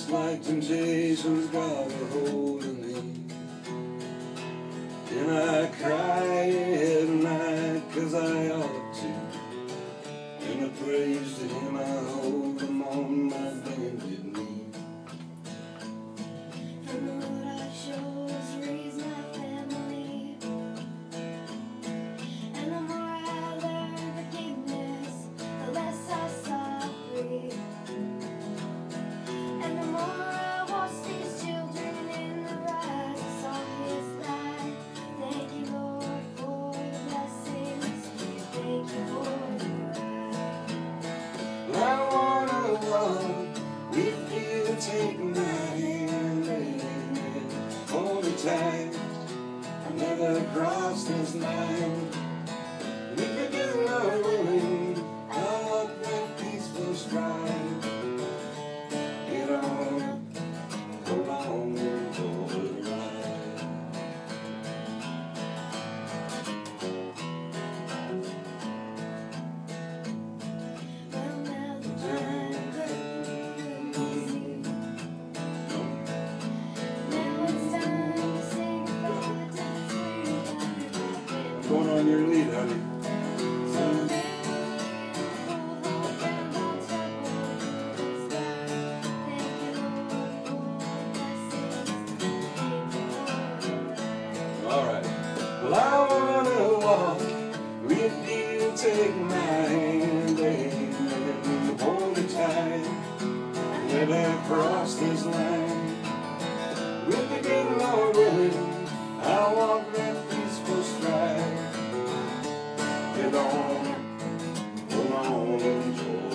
It's like temptation's got a hold of me. And I cry tight. I never crossed his mind. going on your lead, honey. Alright. Well, I wanna walk with you, take my hand, baby, hold it tight, let her cross this line. get on, go my own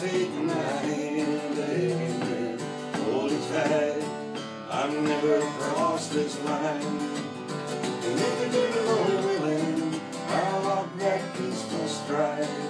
take night and day and day. Hold it tight, I've never crossed this line. And if you do the Lord willing, I'll walk that peaceful stride.